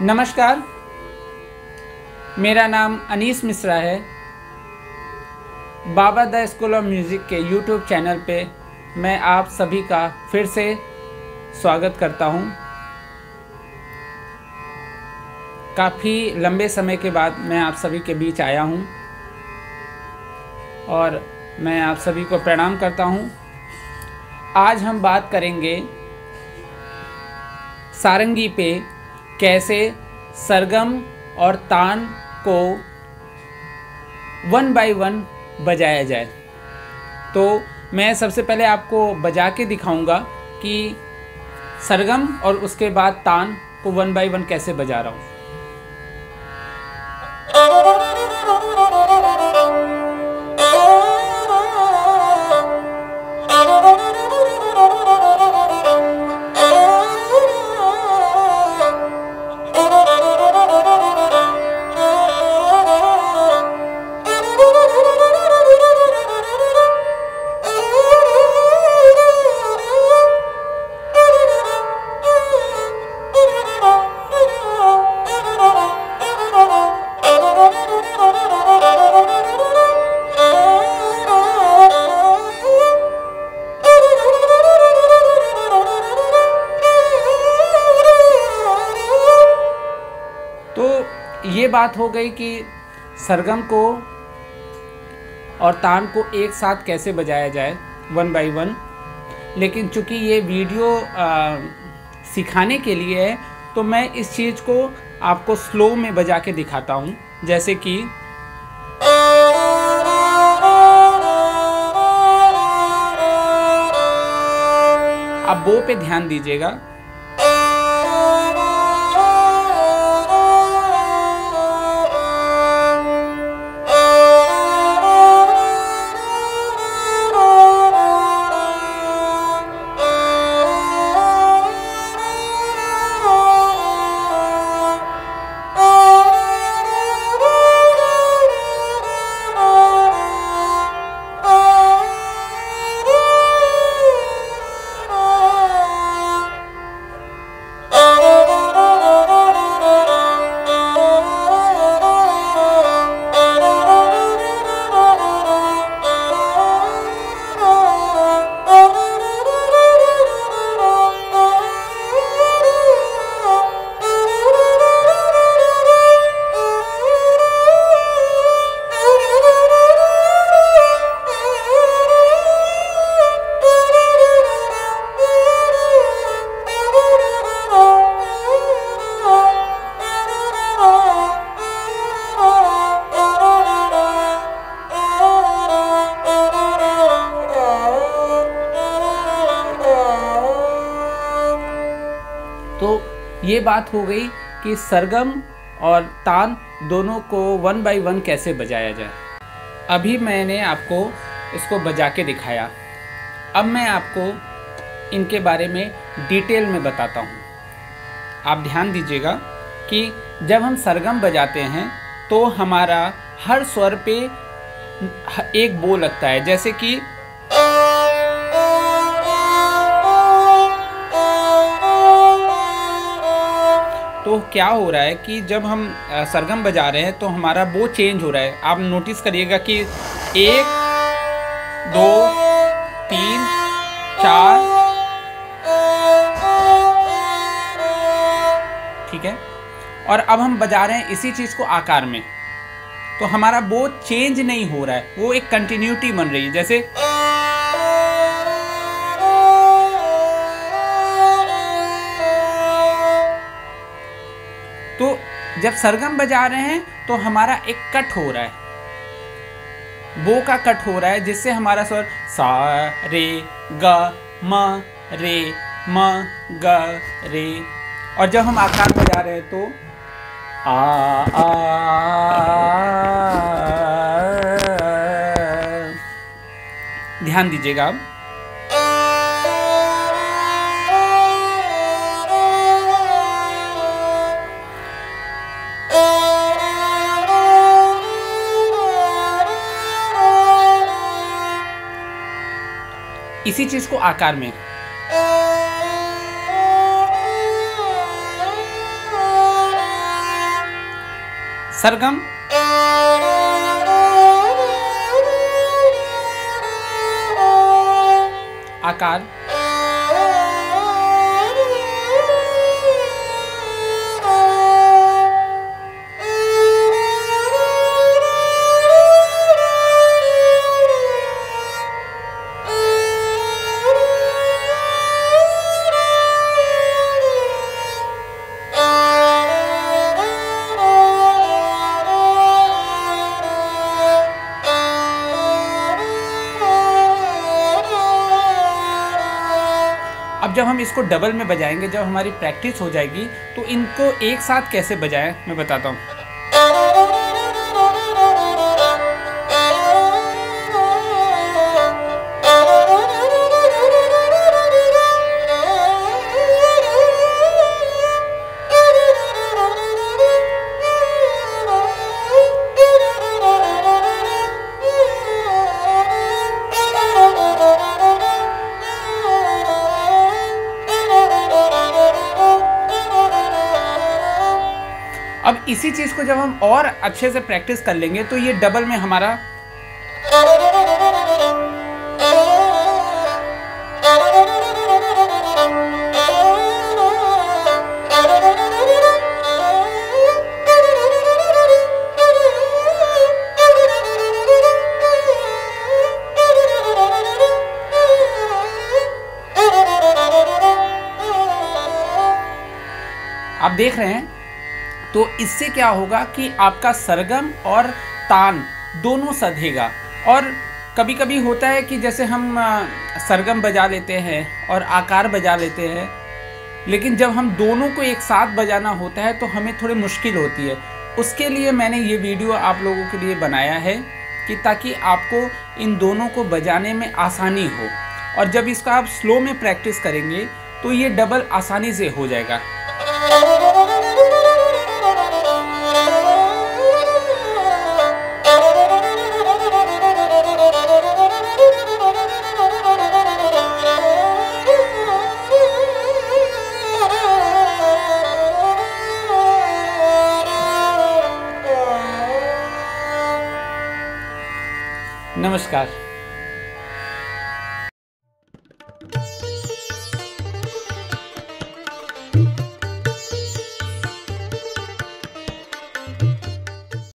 नमस्कार। मेरा नाम अनीस मिश्रा है। Baba the school of music के यूट्यूब चैनल पे मैं आप सभी का फिर से स्वागत करता हूँ। काफ़ी लंबे समय के बाद मैं आप सभी के बीच आया हूँ और मैं आप सभी को प्रणाम करता हूँ। आज हम बात करेंगे सारंगी पे कैसे सरगम और तान को वन बाय वन बजाया जाए। तो मैं सबसे पहले आपको बजा के दिखाऊँगा कि सरगम और उसके बाद तान को वन बाय वन कैसे बजा रहा हूँ। ये बात हो गई कि सरगम को और तान को एक साथ कैसे बजाया जाए वन बाय वन लेकिन चूँकि ये वीडियो आ, सिखाने के लिए है तो मैं इस चीज़ को आपको स्लो में बजा के दिखाता हूँ। जैसे कि अब बो पे ध्यान दीजिएगा। ये बात हो गई कि सरगम और तान दोनों को वन बाय वन कैसे बजाया जाए। अभी मैंने आपको इसको बजा के दिखाया। अब मैं आपको इनके बारे में डिटेल में बताता हूँ। आप ध्यान दीजिएगा कि जब हम सरगम बजाते हैं तो हमारा हर स्वर पे एक बो लगता है। जैसे कि तो क्या हो रहा है कि जब हम सरगम बजा रहे हैं तो हमारा बो चेंज हो रहा है। आप नोटिस करिएगा कि एक, दो, तीन, चार, ठीक है? और अब हम बजा रहे हैं इसी चीज़ को आकार में। तो हमारा बो चेंज नहीं हो रहा है। वो एक कंटिन्यूटी बन रही है। जैसे जब सरगम बजा रहे हैं तो हमारा एक कट हो रहा है बो का कट हो रहा है जिससे हमारा स्वर सा रे ग म रे म ग रे और जब हम आकार बजा रहे हैं तो आ आ आ, आ ध्यान दीजिएगा अब इसी चीज़ को आकार में। सरगम। आकार। हम इसको डबल में बजाएँगे, जब हमारी प्रैक्टिस हो जाएगी तो इनको एक साथ कैसे बजाएँ, मैं बताता हूँ। इसी चीज़ को जब हम और अच्छे से प्रैक्टिस कर लेंगे तो ये डबल में हमारा आप देख रहे हैं तो इससे क्या होगा कि आपका सरगम और तान दोनों सधेगा। और कभी कभी होता है कि जैसे हम सरगम बजा लेते हैं और आकार बजा लेते हैं, लेकिन जब हम दोनों को एक साथ बजाना होता है तो हमें थोड़ी मुश्किल होती है। उसके लिए मैंने ये वीडियो आप लोगों के लिए बनाया है कि ताकि आपको इन दोनों को बजाने में आसानी हो। और जब इसका आप स्लो में प्रैक्टिस करेंगे तो ये डबल आसानी से हो जाएगा। नमस्कार